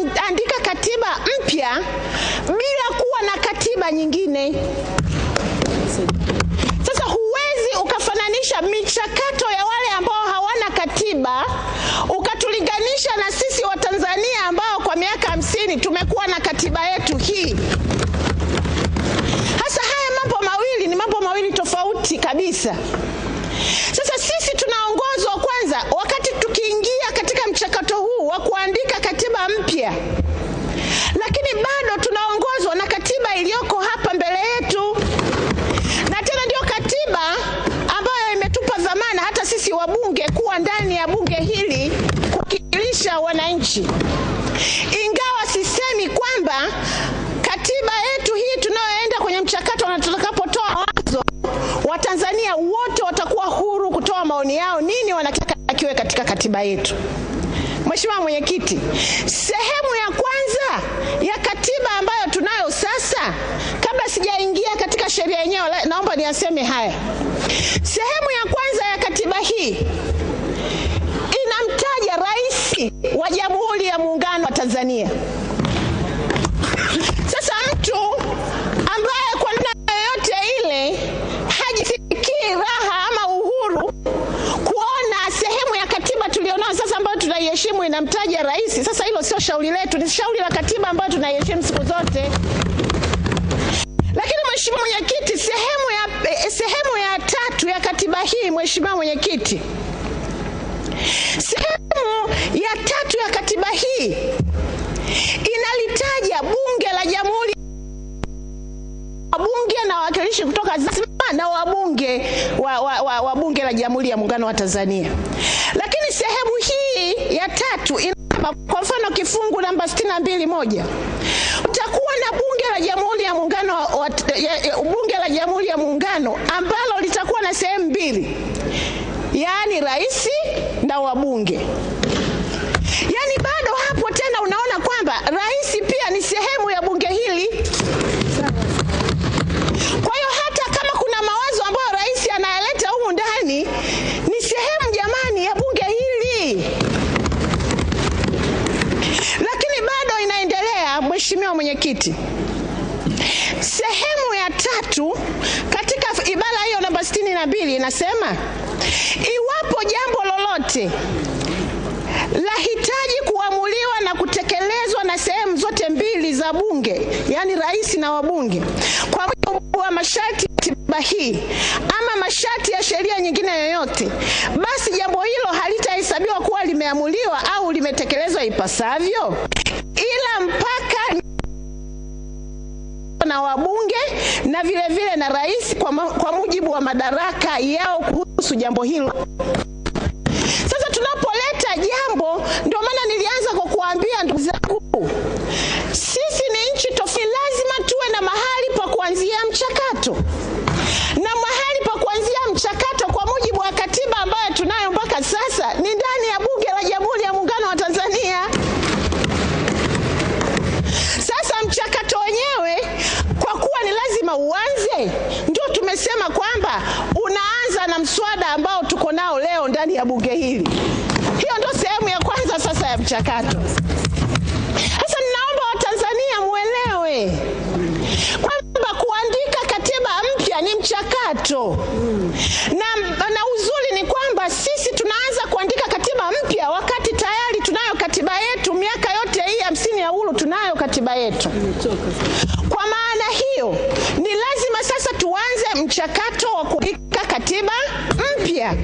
kuandika katiba mpya bila kuwa na katiba nyingine. Sasa huwezi ukafananisha michakato ya wale ambao hawana katiba ukatulinganisha na sisi Watanzania ambao kwa miaka hamsini tumekuwa na katiba yetu hii. Hasa haya mambo mawili ni mambo mawili tofauti kabisa. Wananchi, ingawa sisemi kwamba katiba yetu hii tunayoenda kwenye mchakato na tutakapotoa wazo Watanzania wote watakuwa huru kutoa maoni yao, nini wanataka akiwe katika katiba yetu. Mheshimiwa Mwenyekiti, sehemu ya kwanza ya katiba ambayo tunayo sasa, kabla sijaingia katika sheria yenyewe, naomba niyaseme haya. Sehemu ya kwanza ya katiba hii rais wa Jamhuri ya Muungano wa Tanzania. Sasa mtu ambaye kwa namna yoyote ile hajisikii raha ama uhuru kuona sehemu ya katiba tulionao sasa ambayo tunaiheshimu inamtaja rais, sasa hilo sio shauri letu, ni shauri la katiba ambayo tunaiheshimu siku zote. Lakini Mheshimiwa Mwenyekiti, sehemu ya, eh, sehemu ya tatu ya katiba hii, Mheshimiwa Mwenyekiti, sehemu ya tatu ya katiba hii inalitaja bunge la jamhuri wabunge na wawakilishi kutoka Zanzibar na wabunge wa, wa, wa, wa bunge la Jamhuri ya Muungano wa Tanzania. Lakini sehemu hii ya tatu inasema, kwa mfano kifungu namba 62 moja utakuwa na bunge la Jamhuri ya Muungano wa, bunge la Jamhuri ya Muungano ambalo litakuwa na sehemu mbili, yaani rais na wabunge. Yaani bado hapo tena unaona kwamba rais pia ni sehemu ya bunge hili. Kwa hiyo hata kama kuna mawazo ambayo rais anayaleta humu ndani ni sehemu jamani ya bunge hili, lakini bado inaendelea. Mheshimiwa Mwenyekiti, sehemu ya tatu katika ibara hiyo namba sitini na mbili inasema iwapo jambo lolote lahitaji kuamuliwa na kutekelezwa na sehemu zote mbili za bunge, yaani rais na wabunge, kwa mujibu wa masharti ya katiba hii ama masharti ya sheria nyingine yoyote, basi jambo hilo halitahesabiwa kuwa limeamuliwa au limetekelezwa ipasavyo, ila mpaka na wabunge na vile vile na rais kwa, ma- kwa mujibu wa madaraka yao kuhusu jambo hilo. Sasa tunapoleta jambo, ndio ndani ya bunge hili. Hiyo ndio sehemu ya kwanza sasa ya mchakato. Sasa ninaomba Watanzania muelewe kwamba kuandika katiba mpya ni mchakato na, na uzuri ni kwamba sisi tunaanza kuandika katiba mpya wakati tayari tunayo katiba yetu. Miaka yote hii hamsini ya uhuru tunayo katiba yetu. Kwa maana hiyo ni lazima sasa tuanze mchakato wa kuandika katiba mpya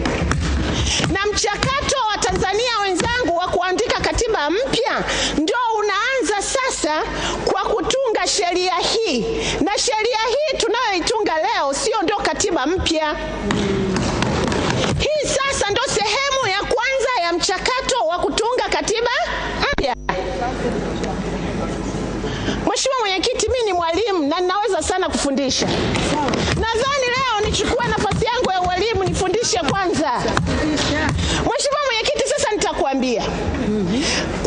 mchakato wa Tanzania wenzangu wa kuandika katiba mpya ndio unaanza sasa kwa kutunga sheria hii, na sheria hii tunayoitunga leo sio ndio katiba mpya. Hii sasa ndio sehemu ya kwanza ya mchakato wa kutunga katiba mpya. Mheshimiwa Mwenyekiti, mimi ni mwalimu na ninaweza sana kufundisha. Nadhani leo nichukue nafasi Mheshimiwa Mwenyekiti, sasa nitakuambia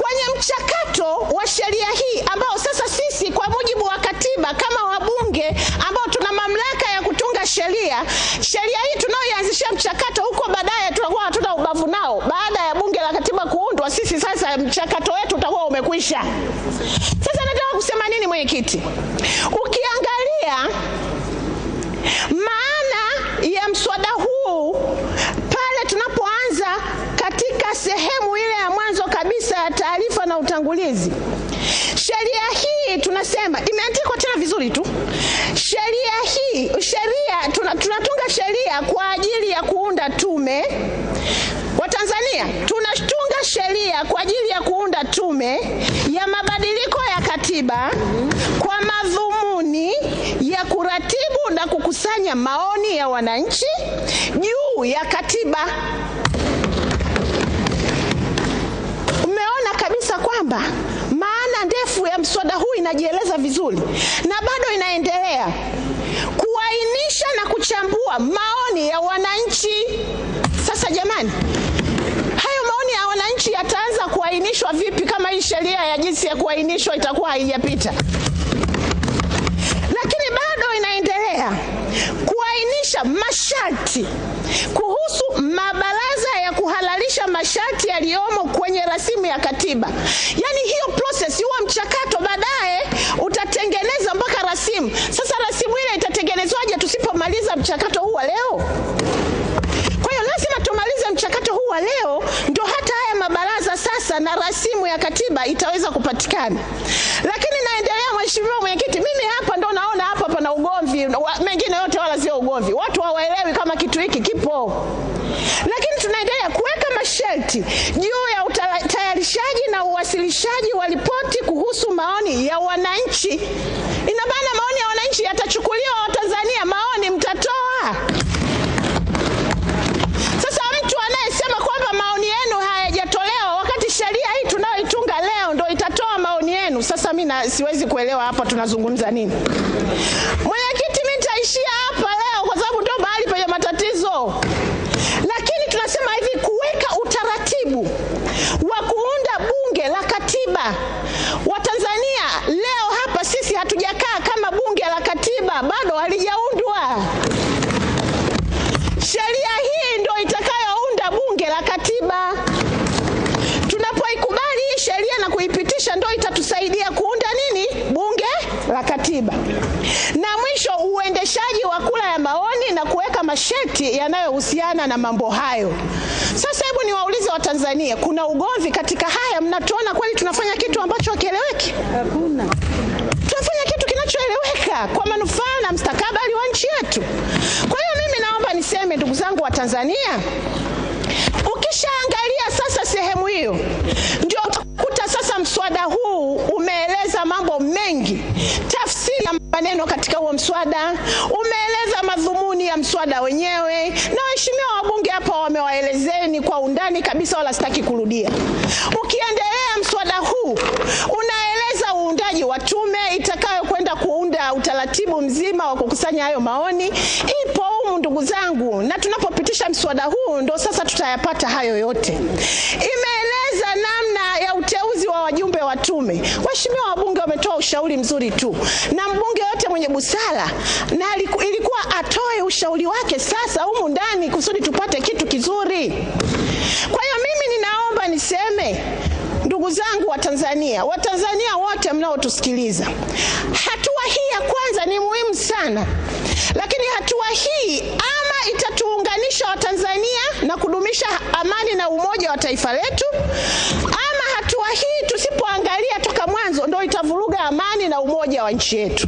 kwenye mchakato wa sheria hii ambao sasa sisi kwa mujibu wa katiba kama wabunge ambao tuna mamlaka ya kutunga sheria, sheria hii tunayoianzishia mchakato huko baadaye tutakuwa hatuna ubavu nao. Baada ya bunge la katiba kuundwa, sisi sasa mchakato wetu utakuwa umekwisha. Sasa nataka kusema nini, mwenyekiti? Ukiangalia maana ya mswada huu pale tunapoanza katika sehemu ile ya mwanzo kabisa ya taarifa na utangulizi, sheria hii tunasema imeandikwa tena vizuri tu. Sheria hii sheria tuna, tunatunga sheria kwa ajili ya kuunda tume Watanzania tunatunga sheria kwa ajili ya kuunda tume ya mabadiliko ya katiba kwa madhumuni ya kuratibu na kukusanya maoni ya wananchi juu ya katiba. Kwamba maana ndefu ya mswada huu inajieleza vizuri na bado inaendelea kuainisha na kuchambua maoni ya wananchi. Sasa jamani, hayo maoni ya wananchi yataanza kuainishwa vipi kama hii sheria ya jinsi ya kuainishwa itakuwa haijapita? Lakini bado inaendelea kuainisha masharti kuhusu kuhalalisha masharti yaliyomo kwenye rasimu ya katiba. Yaani hiyo process, huwa mchakato baadaye utatengeneza mpaka rasimu. Sasa rasimu ile itatengenezwaje tusipomaliza mchakato huu wa leo? Kwa hiyo lazima tumalize mchakato huu wa leo, ndio hata haya mabaraza sasa na rasimu ya katiba itaweza kupatikana. Lakini naendelea, mheshimiwa mwenyekiti, mimi hapa ndo naona hapa pana ugomvi, wa- mengine yote wala sio ugomvi, watu hawaelewi kama kitu hiki kipo. Lakini tunaendelea kuweka masharti juu ya utayarishaji na uwasilishaji wa ripoti kuhusu maoni ya wananchi. Ina maana maoni ya wananchi yatachukuliwa, Watanzania, maoni mtatoa sasa mtu anayesema kwamba maoni yenu hayajatolewa wakati sheria hii tunayoitunga leo ndo itatoa maoni yenu, sasa mimi siwezi kuelewa hapa tunazungumza nini. Mwenyekiti, mi nitaishia hapa leo kwa sababu ndo mahali penye matatizo, lakini tunasema hivi, kuweka utaratibu wa kuunda bunge la katiba. Watanzania, leo hapa sisi hatujakaa kama bunge la katiba, bado halijaundwa. Sheria hii ndio itakayounda bunge la katiba. Tunapoikubali hii sheria na kuipitisha, ndio itatusaidia kuunda nini? Bunge la katiba. Na mwisho, uendeshaji wa kura ya maoni na kuweka masharti yanayohusiana na mambo hayo. Sasa hebu niwaulize Watanzania, kuna ugomvi katika haya? Mnatuona kweli tunafanya kitu ambacho hakieleweki? Hakuna. tunafanya kitu kinachoeleweka kwa manufaa na mstakabali wa nchi yetu. Kwa hiyo mimi naomba niseme, ndugu zangu wa Tanzania, ukishaangalia sasa sehemu hiyo, ndio utakuta sasa mswada huu umeeleza mambo mengi, maneno katika huo mswada, umeeleza madhumuni ya mswada wenyewe, na waheshimiwa wabunge hapa wamewaelezeni kwa undani kabisa, wala sitaki kurudia. Ukiendelea mswada huu unaeleza uundaji wa tume itakayokwenda kuunda utaratibu mzima wa kukusanya hayo maoni, ipo humu ndugu zangu, na tunapopitisha mswada huu ndo sasa tutayapata hayo yote. Imeeleza namna ya uteuzi wa wajumbe wa tume. Waheshimiwa wabunge wametoa ushauri mzuri tu, na mbunge yote mwenye busara na ilikuwa atoe ushauri wake sasa humu ndani kusudi tupate kitu kizuri. Kwa hiyo mimi ninaomba niseme ndugu zangu wa Tanzania, Watanzania wote mnaotusikiliza, hatua hii ya kwanza ni muhimu sana, lakini hatua hii itatuunganisha Watanzania na kudumisha amani na umoja wa taifa letu, ama hatua hii tusipoangalia toka mwanzo ndio itavuruga amani na umoja wa nchi yetu.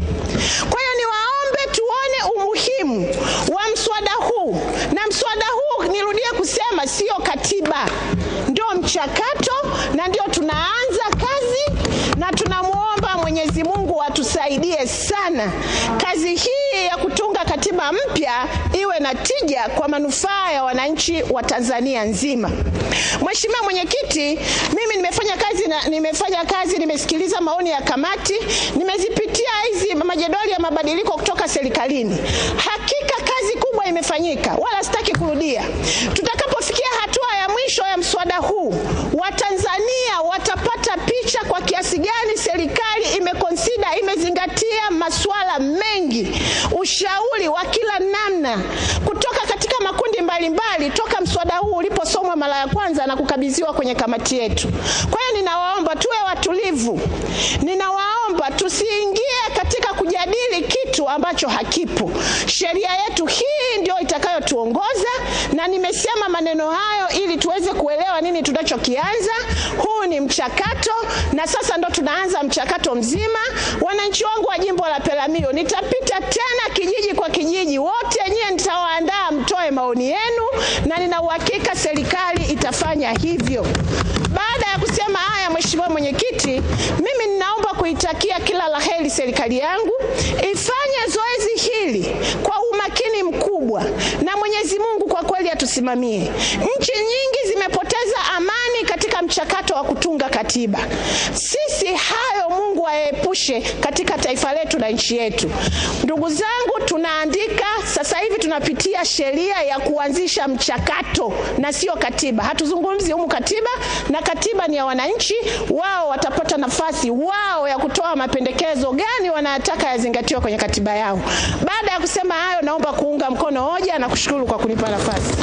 Kwa hiyo niwaombe tuone umuhimu wa mswada huu, na mswada huu nirudie kusema sio katiba, ndio mchakato na ndio tunaanza kazi, na tunamwomba Mwenyezi Mungu atusaidie sana. Kazi hii ya kutunga katiba mpya iwe na tija kwa manufaa ya wananchi wa Tanzania nzima. Mheshimiwa Mwenyekiti, mimi nimefanya kazi na, nimefanya kazi nimesikiliza maoni ya kamati, nimezipitia hizi majedwali ya mabadiliko kutoka serikalini. Hakika kazi kubwa imefanyika, wala sitaki kurudia. Tutakapofikia hatua ya mwisho ya mswada huu, Watanzania watapata picha kwa kiasi gani serikali imekonsida, imezingatia masuala mengi, ushauri wa kila namna kutoka katika makundi mbalimbali mbali, toka mswada huu uliposomwa mara ya kwanza na kukabidhiwa kwenye kamati yetu. Kwa hiyo ninawaomba tuwe watulivu, ninawaomba ambacho hakipo. Sheria yetu hii ndio itakayotuongoza, na nimesema maneno hayo ili tuweze kuelewa nini tunachokianza. Huu ni mchakato, na sasa ndo tunaanza mchakato mzima. Wananchi wangu wa jimbo la Peramiho, nitapita tena kijiji kwa kijiji, wote nyie nitawaandaa mtoe maoni yenu, na nina uhakika serikali itafanya hivyo. Baada ya kusema haya, Mheshimiwa Mwenyekiti, mimi ninaomba kuitakia kila la heri serikali yangu ifanye zoezi hili kwa umakini mkubwa, na Mwenyezi Mungu kwa kweli atusimamie. Nchi nyingi zimepoteza amani katika mchakato wa kutunga katiba. Sisi hayo Mungu aepushe katika taifa letu na nchi yetu. Ndugu zangu, tunaandika tunapitia sheria ya kuanzisha mchakato na sio katiba. Hatuzungumzi humu katiba, na katiba ni ya wananchi. Wao watapata nafasi wao ya kutoa mapendekezo gani wanataka yazingatiwa kwenye katiba yao. Baada ya kusema hayo, naomba kuunga mkono hoja na kushukuru kwa kunipa nafasi.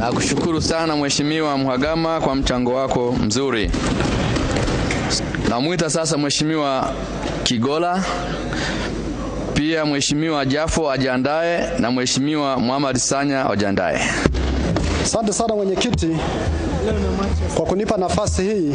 Nakushukuru sana Mheshimiwa Mhagama kwa mchango wako mzuri. Namwita sasa Mheshimiwa Kigola, pia Mheshimiwa Jafo ajiandae na Mheshimiwa Muhammad Sanya wajiandae. Asante sana mwenyekiti kwa kunipa nafasi hii